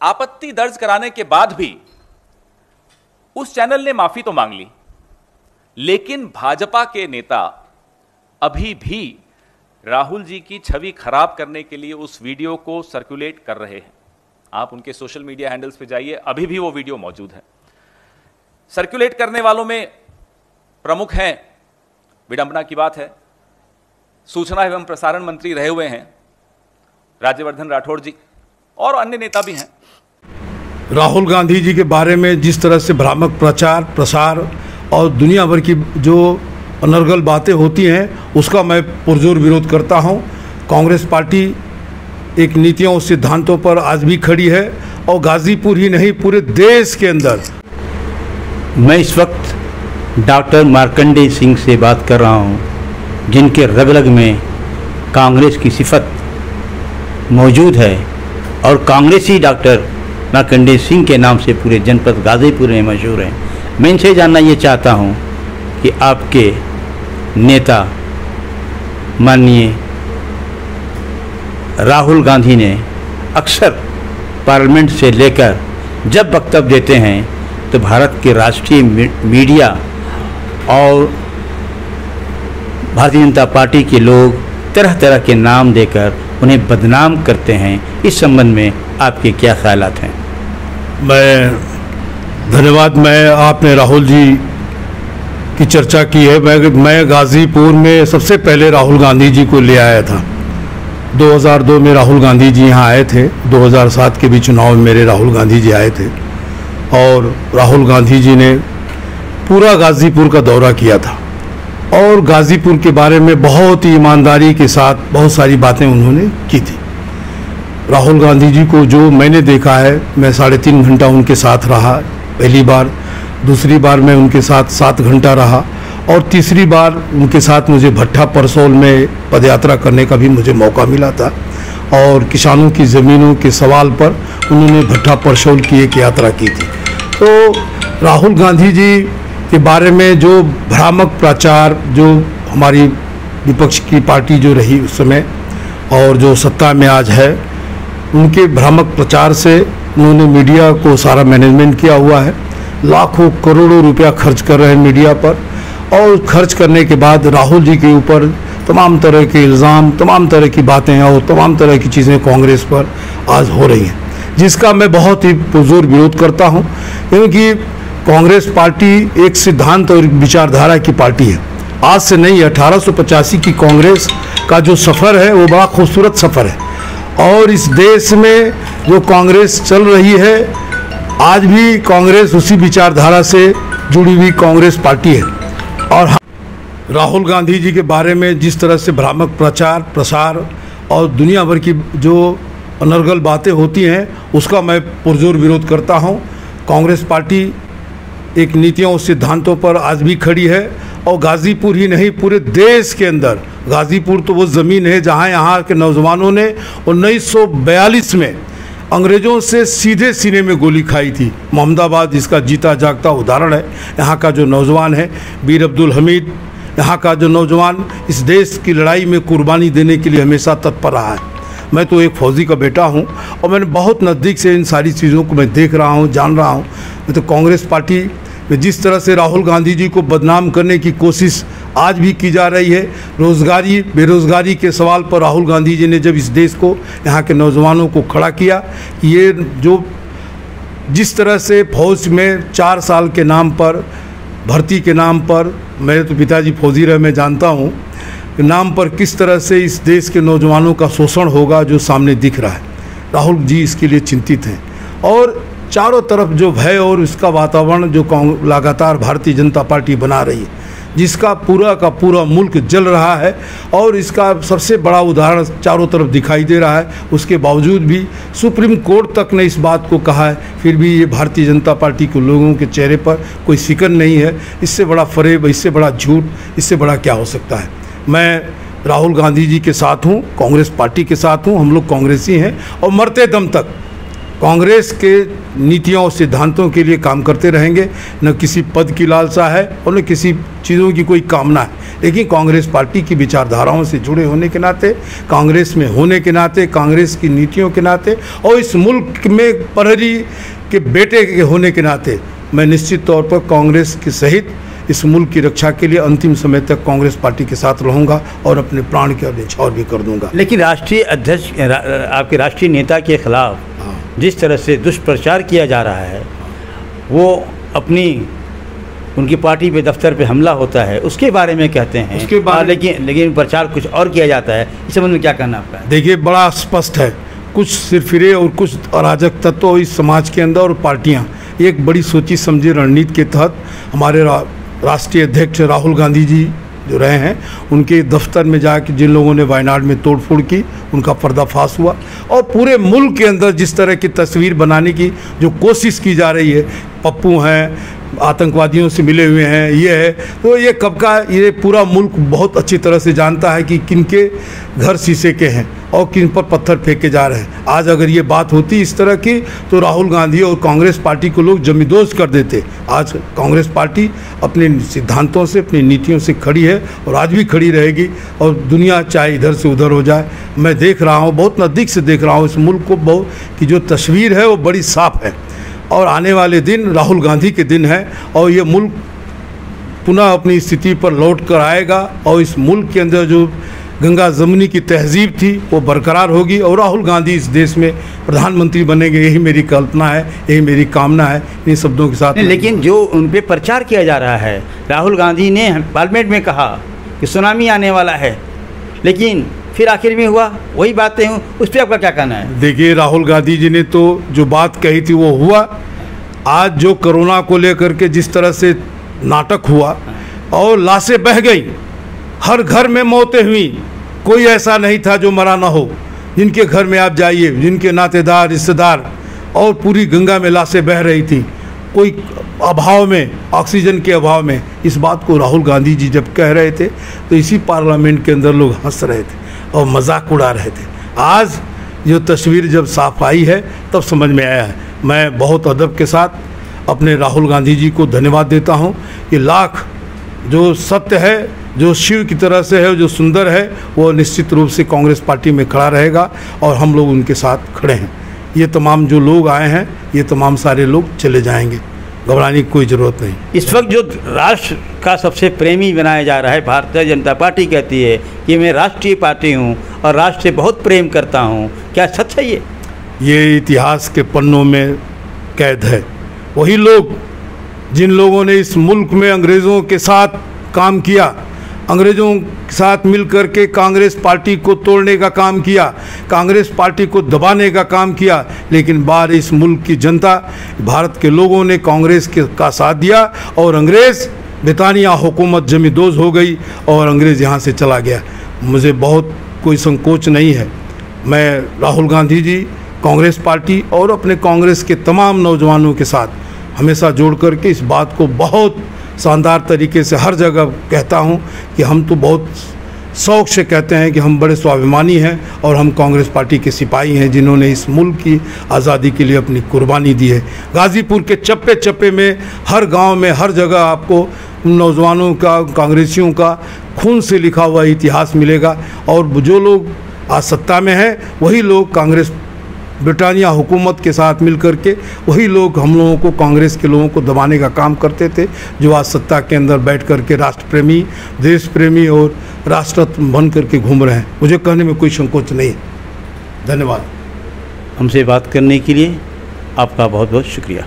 आपत्ति दर्ज कराने के बाद भी उस चैनल ने माफ़ी तो मांग ली। लेकिन भाजपा के नेता अभी भी राहुल जी की छवि खराब करने के लिए उस वीडियो को सर्कुलेट कर रहे हैं। आप उनके सोशल मीडिया हैंडल्स पे जाइए, अभी भी वो वीडियो मौजूद है। सर्कुलेट करने वालों में प्रमुख हैं, विडंबना की बात है। सूचना एवं प्रसारण मंत्री रहे हुए हैं, राज्यवर्धन राठौड़ जी और अन्य नेता भी हैं। राहुल गांधी जी के बारे में जिस तरह से भ्रामक प्रचार, प्रसार और दुनिया भर की जो अनर्गल बातें होती हैं, उसका मैं पुरजोर विरोध करता हूँ। कांग्रेस पार्टी एक नीतियों और सिद्धांतों पर आज भी खड़ी है और गाजीपुर ही नहीं, पूरे देश के अंदर। मैं इस वक्त डॉक्टर मार्कंडे सिंह से बात कर रहा हूँ, जिनके रग रग में कांग्रेस की सिफत मौजूद है और कांग्रेसी डॉक्टर मार्कंडे सिंह के नाम से पूरे जनपद गाजीपुर में मशहूर हैं। मैं इनसे जानना ये चाहता हूँ कि आपके नेता माननीय राहुल गांधी ने अक्सर पार्लियामेंट से लेकर जब वक्तव्य देते हैं तो भारत के राष्ट्रीय मीडिया और भारतीय जनता पार्टी के लोग तरह तरह के नाम देकर उन्हें बदनाम करते हैं। इस संबंध में आपके क्या ख्याल हैं? मैं धन्यवाद, मैं, आपने राहुल जी की चर्चा की है। मैं मैं गाज़ीपुर में सबसे पहले राहुल गांधी जी को ले आया था। 2002 में राहुल गांधी जी यहाँ आए थे। 2007 के भी चुनाव में मेरे राहुल गांधी जी आए थे। और राहुल गांधी जी ने पूरा गाज़ीपुर का दौरा किया था। और गाज़ीपुर के बारे में बहुत ही ईमानदारी के साथ बहुत सारी बातें उन्होंने की थी। राहुल गांधी जी को जो मैंने देखा है, मैं साढ़े तीन घंटा उनके साथ रहा, पहली बार। दूसरी बार मैं उनके साथ सात घंटा रहा और तीसरी बार उनके साथ मुझे भट्टा परसोल में पदयात्रा करने का भी मुझे मौका मिला था और किसानों की ज़मीनों के सवाल पर उन्होंने भट्टा परसोल की एक यात्रा की थी। तो राहुल गांधी जी के बारे में जो भ्रामक प्रचार, जो हमारी विपक्ष की पार्टी जो रही उस समय और जो सत्ता में आज है उनके भ्रामक प्रचार से उन्होंने मीडिया को सारा मैनेजमेंट किया हुआ है। लाखों करोड़ों रुपया खर्च कर रहे हैं मीडिया पर। और खर्च करने के बाद राहुल जी के ऊपर तमाम तरह के इल्ज़ाम, तमाम तरह की बातें और तमाम तरह की चीज़ें कांग्रेस पर आज हो रही हैं, जिसका मैं बहुत ही पुरजोर विरोध करता हूँ। क्योंकि कांग्रेस पार्टी एक सिद्धांत और विचारधारा की पार्टी है। आज से नहीं, अठारह की कांग्रेस का जो सफ़र है, वो बड़ा खूबसूरत सफ़र है। और इस देश में जो कांग्रेस चल रही है, आज भी कांग्रेस उसी विचारधारा से जुड़ी हुई कांग्रेस पार्टी है। और राहुल गांधी जी के बारे में जिस तरह से भ्रामक प्रचार, प्रसार और दुनिया भर की जो अनर्गल बातें होती हैं, उसका मैं पुरजोर विरोध करता हूँ। कांग्रेस पार्टी एक नीतियों और सिद्धांतों पर आज भी खड़ी है। और गाज़ीपुर ही नहीं, पूरे देश के अंदर। गाज़ीपुर तो वो ज़मीन है जहाँ यहाँ के नौजवानों ने उन्नीस सौ बयालीस में अंग्रेज़ों से सीधे सीने में गोली खाई थी। मोहम्मदाबाद इसका जीता जागता उदाहरण है। यहाँ का जो नौजवान है बीर अब्दुल हमीद, यहाँ का जो नौजवान इस देश की लड़ाई में कुर्बानी देने के लिए हमेशा तत्पर रहा है। मैं तो एक फ़ौजी का बेटा हूँ और मैंने बहुत नज़दीक से इन सारी चीज़ों को मैं देख रहा हूँ, जान रहा हूँ। मैं तो कांग्रेस पार्टी जिस तरह से राहुल गांधी जी को बदनाम करने की कोशिश आज भी की जा रही है, रोज़गारी, बेरोज़गारी के सवाल पर राहुल गांधी जी ने जब इस देश को, यहाँ के नौजवानों को खड़ा किया ये जो जिस तरह से फौज में चार साल के नाम पर, भर्ती के नाम पर, मेरे तो पिताजी फौजी रहे, मैं जानता हूँ नाम पर किस तरह से इस देश के नौजवानों का शोषण होगा जो सामने दिख रहा है। राहुल जी इसके लिए चिंतित हैं। और चारों तरफ़ जो भय और उसका वातावरण जो लगातार भारतीय जनता पार्टी बना रही है, जिसका पूरा का पूरा मुल्क जल रहा है और इसका सबसे बड़ा उदाहरण चारों तरफ़ दिखाई दे रहा है, उसके बावजूद भी सुप्रीम कोर्ट तक ने इस बात को कहा है, फिर भी ये भारतीय जनता पार्टी के लोगों के चेहरे पर कोई सिकन नहीं है, इससे बड़ा फरेब, इससे बड़ा झूठ, इससे बड़ा क्या हो सकता है? मैं राहुल गांधी जी के साथ हूँ, कांग्रेस पार्टी के साथ हूँ, हम लोग कांग्रेसी हैं और मरते दम तक कांग्रेस के नीतियों और सिद्धांतों के लिए काम करते रहेंगे। न किसी पद की लालसा है और न किसी चीज़ों की कोई कामना है। लेकिन कांग्रेस पार्टी की विचारधाराओं से जुड़े होने के नाते कांग्रेस में होने के नाते कांग्रेस की नीतियों के नाते और इस मुल्क में प्रहरी के बेटे के होने के नाते मैं निश्चित तौर पर कांग्रेस के सहित इस मुल्क की रक्षा के लिए अंतिम समय तक कांग्रेस पार्टी के साथ रहूँगा और अपने प्राण के न्यौछावर भी कर दूँगा। लेकिन राष्ट्रीय अध्यक्ष रा, आपके राष्ट्रीय नेता के खिलाफ जिस तरह से दुष्प्रचार किया जा रहा है वो अपनी उनकी पार्टी पे दफ्तर पे हमला होता है उसके बारे में कहते हैं। उसके बाद लेकिन लेकिन प्रचार कुछ और किया जाता है। इस संबंध में क्या कहना आपका? देखिए बड़ा स्पष्ट है। कुछ सिरफिरे और कुछ अराजक तत्व तो इस समाज के अंदर और पार्टियाँ एक बड़ी सोची समझी रणनीति के तहत हमारे रा, राष्ट्रीय अध्यक्ष राहुल गांधी जी जो रहे हैं, उनके दफ्तर में जाकर जिन लोगों ने वायनाड में तोड़फोड़ की, उनका पर्दाफाश हुआ। और पूरे मुल्क के अंदर जिस तरह की तस्वीर बनाने की जो कोशिश की जा रही है पप्पू हैं, आतंकवादियों से मिले हुए हैं, ये है। तो ये कब का, ये पूरा मुल्क बहुत अच्छी तरह से जानता है कि किनके घर शीशे के हैं और किन पर पत्थर फेंके जा रहे हैं। आज अगर ये बात होती इस तरह की तो राहुल गांधी और कांग्रेस पार्टी को लोग जमीदोज कर देते। आज कांग्रेस पार्टी अपने सिद्धांतों से, अपनी नीतियों से खड़ी है और आज भी खड़ी रहेगी और दुनिया चाहे इधर से उधर हो जाए। मैं देख रहा हूँ, बहुत नज़दीक से देख रहा हूँ इस मुल्क को, बहुत, कि जो तस्वीर है वो बड़ी साफ़ है। और आने वाले दिन राहुल गांधी के दिन है और ये मुल्क पुनः अपनी स्थिति पर लौट कर आएगा और इस मुल्क के अंदर जो गंगा जमुनी की तहजीब थी वो बरकरार होगी और राहुल गांधी इस देश में प्रधानमंत्री बनेंगे यही मेरी कल्पना है यही मेरी कामना है इन शब्दों के साथ लेकिन जो उन पर प्रचार किया जा रहा है राहुल गांधी ने पार्लियामेंट में कहा कि सुनामी आने वाला है लेकिन फिर आखिर में हुआ, वही बातें हूँ, उस पर आपका क्या कहना है? देखिए, राहुल गांधी जी ने तो जो बात कही थी, वो हुआ। आज जो कोरोना को लेकर के जिस तरह से नाटक हुआ, और लाशें बह गई, हर घर में मौतें हुई, कोई ऐसा नहीं था जो मरा ना हो। जिनके घर में आप जाइए, जिनके नातेदार, रिश्तेदार, और पूरी गंगा में लाशें बह रही थी, कोई अभाव में, ऑक्सीजन के अभाव में, इस बात को राहुल गांधी जी जब कह रहे थे तो इसी पार्लियामेंट के अंदर लोग हंस रहे थे। और मज़ाक उड़ा रहे थे। आज जो तस्वीर जब साफ़ आई है, तब समझ में आया है। मैं बहुत अदब के साथ अपने राहुल गांधी जी को धन्यवाद देता हूँ। कि लाख जो सत्य है, जो शिव की तरह से है, जो सुंदर है, वो निश्चित रूप से कांग्रेस पार्टी में खड़ा रहेगा और हम लोग उनके साथ खड़े हैं। ये तमाम जो लोग आए हैं, ये तमाम सारे लोग चले जाएँगे। घबराने की कोई ज़रूरत नहीं। इस वक्त जो राष्ट्र का सबसे प्रेमी बनाया जा रहा है भारतीय जनता पार्टी कहती है कि मैं राष्ट्रीय पार्टी हूँ और राष्ट्र से बहुत प्रेम करता हूँ। क्या सच है ये? ये इतिहास के पन्नों में कैद है। वही लोग जिन लोगों ने इस मुल्क में अंग्रेज़ों के साथ काम किया अंग्रेज़ों के साथ मिलकर के कांग्रेस पार्टी को तोड़ने का काम किया, कांग्रेस पार्टी को दबाने का काम किया, लेकिन बाहर इस मुल्क की जनता, भारत के लोगों ने कांग्रेस के का साथ दिया और अंग्रेज़ ब्रितानिया हुकूमत जमीदोज हो गई और अंग्रेज़ यहाँ से चला गया। मुझे बहुत कोई संकोच नहीं है। मैं राहुल गांधी जी, कांग्रेस पार्टी और अपने कांग्रेस के तमाम नौजवानों के साथ हमेशा जोड़ करके इस बात को बहुत शानदार तरीके से हर जगह कहता हूँ कि हम तो बहुत शौक से कहते हैं कि हम बड़े स्वाभिमानी हैं और हम कांग्रेस पार्टी के सिपाही हैं जिन्होंने इस मुल्क की आज़ादी के लिए अपनी कुर्बानी दी है। गाज़ीपुर के चप्पे चप्पे में हर गाँव में, हर जगह आपको नौजवानों का, कांग्रेसियों का खून से लिखा हुआ इतिहास मिलेगा और जो लोग आज सत्ता में हैं, वही लोग कांग्रेस ब्रिटानिया हुकूमत के साथ मिल कर के वही लोग हम लोगों को कांग्रेस के लोगों को दबाने का काम करते थे, जो आज सत्ता के अंदर बैठ करके राष्ट्र प्रेमी देश प्रेमी और राष्ट्रत्व बन करके घूम रहे हैं। मुझे कहने में कोई संकोच नहीं धन्यवाद। हमसे बात करने के लिए आपका बहुत बहुत शुक्रिया।